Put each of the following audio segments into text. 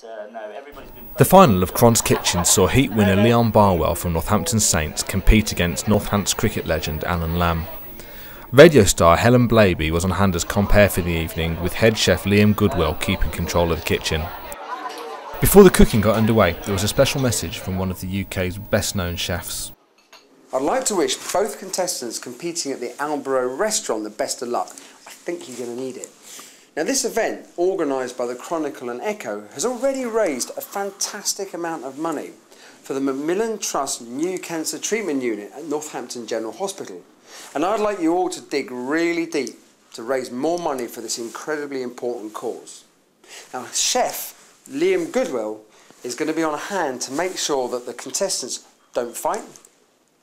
But uh, no, been. The final of Chron's Kitchen saw Heat winner Leon Barwell from Northampton Saints compete against Northants cricket legend Alan Lamb. Radio star Helen Blaby was on hand as compare for the evening, with head chef Liam Goodwill keeping control of the kitchen. Before the cooking got underway, there was a special message from one of the UK's best known chefs. I'd like to wish both contestants competing at the Albero restaurant the best of luck. I think you're going to need it. Now, this event, organised by the Chronicle and Echo, has already raised a fantastic amount of money for the Macmillan Trust New Cancer Treatment Unit at Northampton General Hospital. And I'd like you all to dig really deep to raise more money for this incredibly important cause. Now, Chef Liam Goodwill is going to be on hand to make sure that the contestants don't fight,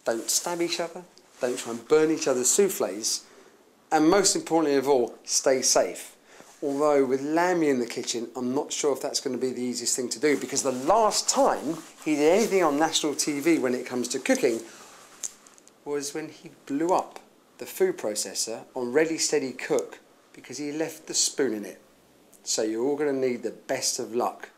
don't stab each other, don't try and burn each other's souffles, and most importantly of all, stay safe. Although with Lammy in the kitchen, I'm not sure if that's going to be the easiest thing to do because the last time he did anything on national TV when it comes to cooking was when he blew up the food processor on Ready Steady Cook because he left the spoon in it. So you're all going to need the best of luck.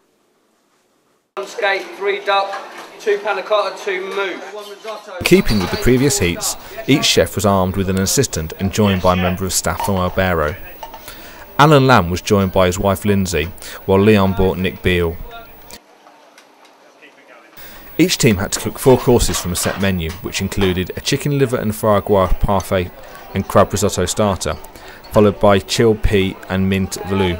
One skate, three duck, two panna cotta, two mousse. Keeping with the previous heats, each chef was armed with an assistant and joined by a member of staff from Albero. Alan Lamb was joined by his wife Lindsay, while Leon brought Nick Beale. Each team had to cook four courses from a set menu, which included a chicken liver and gras parfait and crab risotto starter, followed by chilled pea and mint velouté.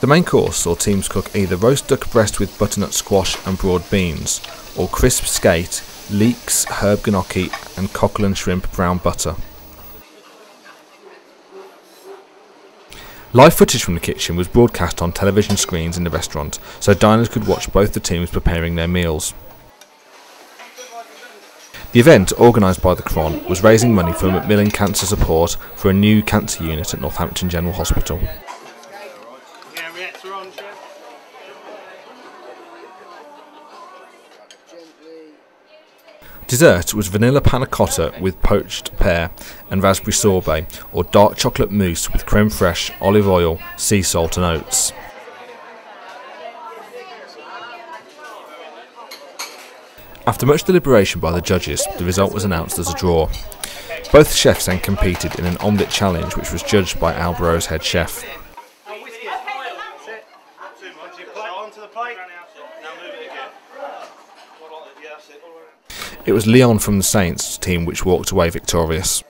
The main course saw teams cook either roast duck breast with butternut squash and broad beans, or crisp skate, leeks, herb gnocchi, and cockle and shrimp brown butter. Live footage from the kitchen was broadcast on television screens in the restaurant, so diners could watch both the teams preparing their meals. The event, organised by the Chron, was raising money for Macmillan Cancer Support for a new cancer unit at Northampton General Hospital. Dessert was vanilla panna cotta with poached pear and raspberry sorbet, or dark chocolate mousse with creme fraiche, olive oil, sea salt, and oats. After much deliberation by the judges, the result was announced as a draw. Both chefs then competed in an omelette challenge, which was judged by Albero's head chef. It was Leon from the Saints team which walked away victorious.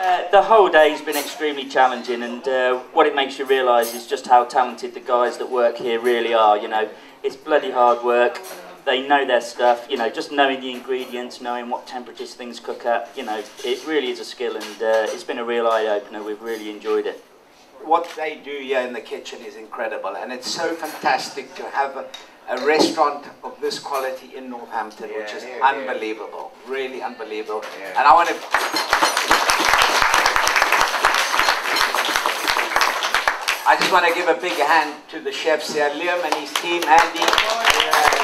Uh, the whole day has been extremely challenging, and uh, what it makes you realise is just how talented the guys that work here really are. You know, it's bloody hard work. They know their stuff. You know, just knowing the ingredients, knowing what temperatures things cook at. You know, it really is a skill, and uh, it's been a real eye opener. We've really enjoyed it. What they do here in the kitchen is incredible, and it's so fantastic to have a, a restaurant of this quality in Northampton, Yeah, which is yeah, yeah. unbelievable, really unbelievable. Yeah. And I want to. I just want to give a big hand to the chefs here, Liam and his team, Andy.